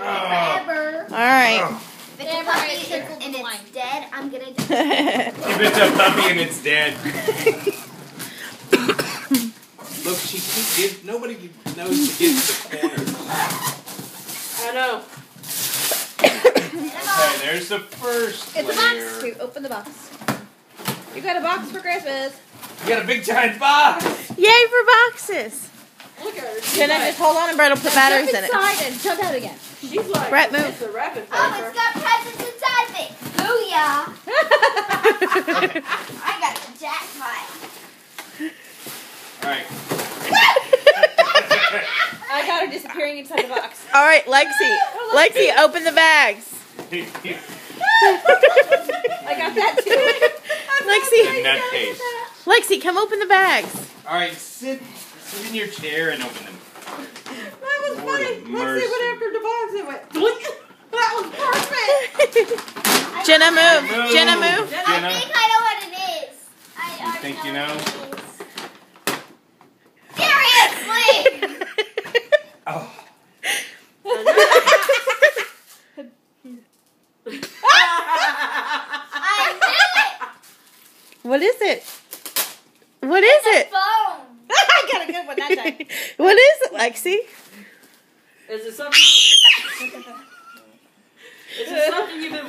mine forever. All right. If it's a puppy and, the and it's dead, I'm gonna die. If it's a puppy and it's dead. Look, she can't get. Nobody knows to get to the corner. I know. Okay, there's the first It's a box. To open the box. You got a box for Christmas. You got a big giant box. Yay for boxes. Look at her. She's Jenna, just hold on and Brett will put batteries in it. inside and jump out again. She's like, Brett, move. It's a rapid Oh, it's got presents inside of it. Booyah! I got the jackpot. All right. I got her disappearing inside the box. All right, Lexi. Lexi, open the bags. I got that too. the Lexi, nutcase. Lexi, come open the bags. All right, sit, sit in your chair and open them. That was Lord funny. of Let's mercy. see what after the box it went. Doink. That was perfect. Jenna, move. Move. Jenna, move. I think I know what it is. I already think you know? know? what it is. Seriously! oh, I knew it! What is it? What is it? phone! I got a good one that time. What is it, Lexi? Is it something?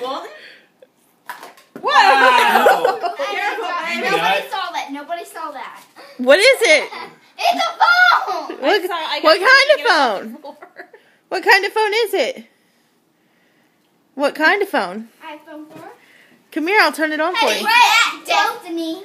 Is it something you've been wow. I You Nobody got- saw that. Nobody saw that. What is it? It's a phone! What, I saw- I got what kind of phone? What kind of phone is it? What kind of phone? iPhone 4. Come here, I'll turn it on for Hey, you. Brett! Destiny.